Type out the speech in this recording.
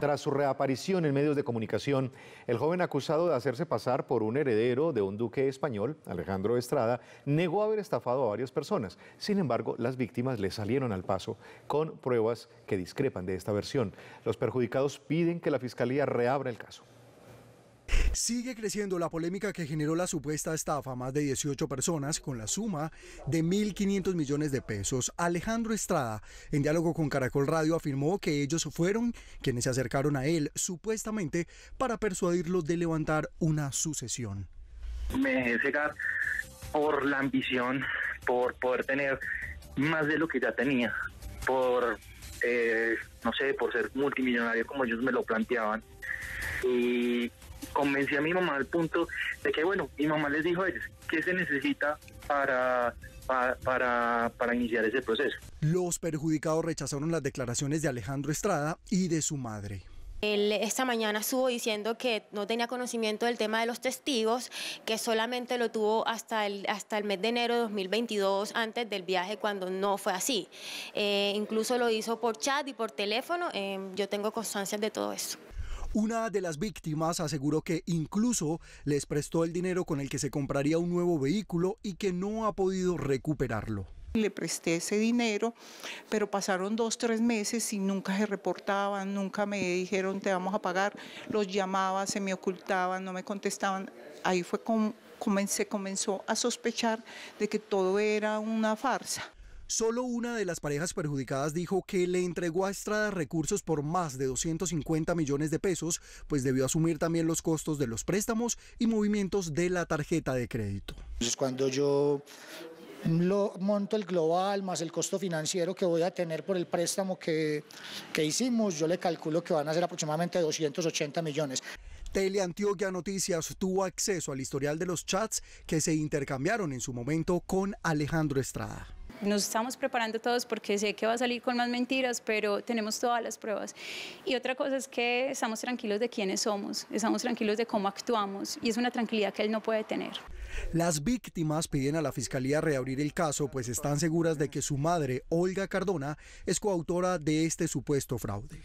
Tras su reaparición en medios de comunicación, el joven acusado de hacerse pasar por un heredero de un duque español, Alejandro Estrada, negó haber estafado a varias personas. Sin embargo, las víctimas le salieron al paso con pruebas que discrepan de esta versión. Los perjudicados piden que la Fiscalía reabra el caso. Sigue creciendo la polémica que generó la supuesta estafa a más de 18 personas con la suma de 1.500 millones de pesos. Alejandro Estrada, en diálogo con Caracol Radio, afirmó que ellos fueron quienes se acercaron a él supuestamente para persuadirlo de levantar una sucesión. Me dejé cegar por la ambición, por poder tener más de lo que ya tenía, por, eh, no sé, por ser multimillonario como ellos me lo planteaban. Y convencí a mi mamá al punto de que, bueno, mi mamá les dijo a ellos, ¿qué se necesita para, para, para, iniciar ese proceso? Los perjudicados rechazaron las declaraciones de Alejandro Estrada y de su madre. Él esta mañana estuvo diciendo que no tenía conocimiento del tema de los testigos, que solamente lo tuvo hasta el, hasta el mes de enero de 2022, antes del viaje, cuando no fue así. Eh, incluso lo hizo por chat y por teléfono. Eh, yo tengo constancias de todo eso. Una de las víctimas aseguró que incluso les prestó el dinero con el que se compraría un nuevo vehículo y que no ha podido recuperarlo. Le presté ese dinero, pero pasaron dos, tres meses y nunca se reportaban, nunca me dijeron te vamos a pagar. Los llamaba, se me ocultaban, no me contestaban. Ahí fue como se comenzó a sospechar de que todo era una farsa. Solo una de las parejas perjudicadas dijo que le entregó a Estrada recursos por más de 250 millones de pesos, pues debió asumir también los costos de los préstamos y movimientos de la tarjeta de crédito. Entonces cuando yo lo monto el global más el costo financiero que voy a tener por el préstamo que, que hicimos, yo le calculo que van a ser aproximadamente 280 millones. Teleantioquia Noticias tuvo acceso al historial de los chats que se intercambiaron en su momento con Alejandro Estrada. Nos estamos preparando todos porque sé que va a salir con más mentiras, pero tenemos todas las pruebas. Y otra cosa es que estamos tranquilos de quiénes somos, estamos tranquilos de cómo actuamos y es una tranquilidad que él no puede tener. Las víctimas piden a la Fiscalía reabrir el caso, pues están seguras de que su madre, Olga Cardona, es coautora de este supuesto fraude.